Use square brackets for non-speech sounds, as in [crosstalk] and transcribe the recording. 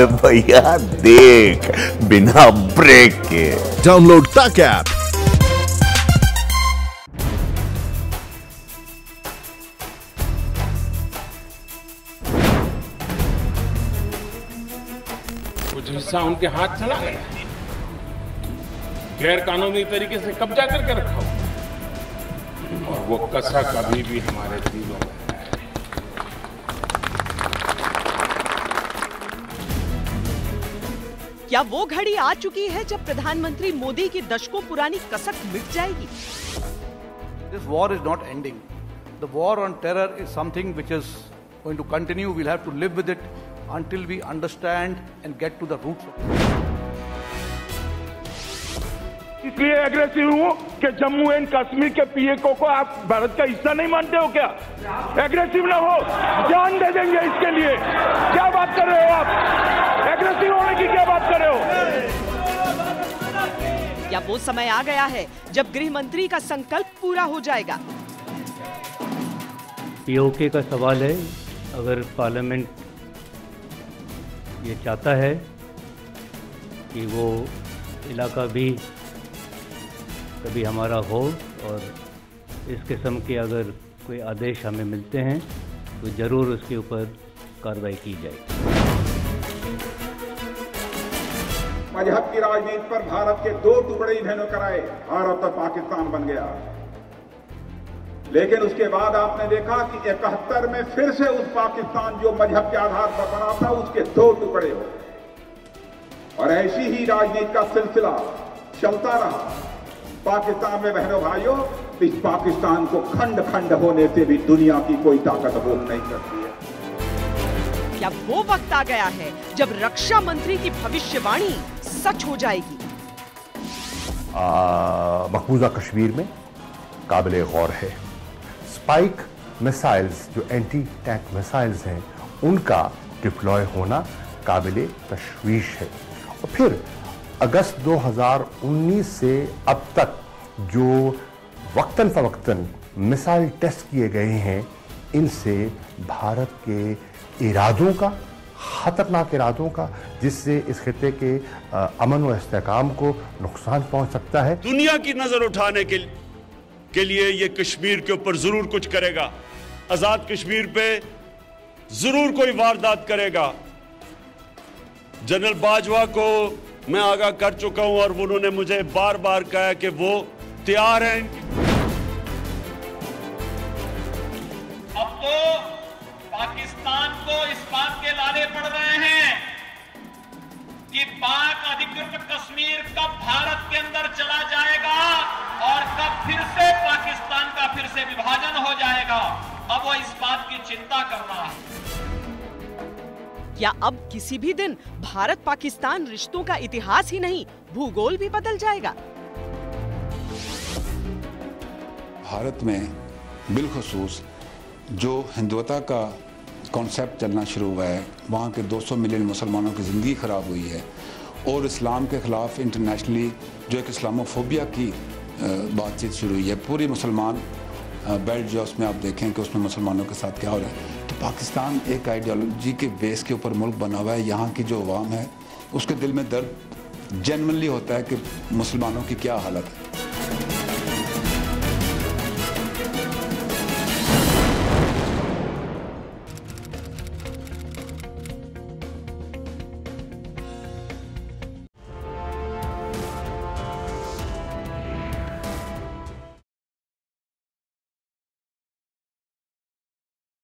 [laughs] भैया देख बिना ब्रेक के। Download Tak app. कुछ हिस्सा उनके हाथ चला गया। गैर कानूनी तरीके से कब्जा करके रखा और वो कसा कभी भी हमारे दिलों में क्या वो घड़ी आ चुकी है जब प्रधानमंत्री मोदी की दशकों पुरानी कसक मिट जाएगी? This war is not ending the war on terror is something which is going to continue will have to live with it until we understand and get to the roots of इसलिए aggressive हूँ कि Jammu and Kashmir के पीएको को आप भारत का हिस्सा नहीं मानते हो क्या? एग्रेसिव ना हो जान दे देंगे इसके लिए। क्या बात कर रहे हो आप? एग्रेसिव होने की क्या बात कर रहे हो? क्या वो समय आ गया है जब गृह मंत्री का संकल्प पूरा हो जाएगा। पीओके का सवाल है अगर पार्लियामेंट ये चाहता है कि वो इलाका भी कभी हमारा हो और इस किस्म के अगर कोई आदेश हमें मिलते हैं तो ज़रूर उसके ऊपर कार्रवाई की जाएगी। मज़हब की राजनीति पर भारत के दो टुकड़े इन्होंने कराए, भारत और पाकिस्तान बन गया। लेकिन उसके बाद आपने देखा कि इकहत्तर में फिर से उस पाकिस्तान जो मज़हब के आधार पर बना था, उसके दो टुकड़े हो। और ऐसी ही राजनीति का सिलसिला चलता रहा। पाकिस्तान में बहनों भाइयों इस पाकिस्तान को खंड खंड होने से भी दुनिया की कोई ताकत रोक नहीं सकती है। क्या वो वक्त आ गया है जब रक्षा मंत्री की भविष्यवाणी सच हो जाएगी? मकबूजा कश्मीर में काबिल गौर है। स्पाइक मिसाइल्स जो एंटी टैंक मिसाइल्स हैं उनका डिप्लॉय होना काबिल तशवीश है। और फिर अगस्त 2019 से अब तक जो वक्तन फवक्तन मिसाइल टेस्ट किए गए हैं, इनसे भारत के इरादों का, खतरनाक इरादों का, जिससे इस खत्े के अमन व इसकाम को नुकसान पहुँच सकता है। दुनिया की नज़र उठाने के के लिए ये कश्मीर के ऊपर ज़रूर कुछ करेगा। आज़ाद कश्मीर पे ज़रूर कोई वारदात करेगा। जनरल बाजवा को मैं आगाह कर चुका हूँ और उन्होंने मुझे बार बार कहा कि वो तैयार हैं। अब तो पाकिस्तान को इस बात के लाले पड़ रहे हैं कि पाक अधिकृत कश्मीर कब भारत के अंदर चला जाएगा और कब फिर से पाकिस्तान का फिर से विभाजन हो जाएगा। अब वो इस बात की चिंता कर रहा है। क्या अब किसी भी दिन भारत पाकिस्तान रिश्तों का इतिहास ही नहीं, भूगोल भी बदल जाएगा? भारत में बिलखसूस जो हिंदुता का कॉन्सेप्ट चलना शुरू हुआ है, वहाँ के 200 मिलियन मुसलमानों की ज़िंदगी ख़राब हुई है और इस्लाम के ख़िलाफ़ इंटरनेशनली जो एक इस्लामोफोबिया की बातचीत शुरू हुई है। पूरी मुसलमान बेल्ट जो उसमें आप देखें कि उसमें मुसलमानों के साथ क्या हो रहा है। पाकिस्तान एक आइडियोलॉजी के बेस के ऊपर मुल्क बना हुआ है, यहाँ की जो अवाम है, उसके दिल में दर्द जनरली होता है कि मुसलमानों की क्या हालत है।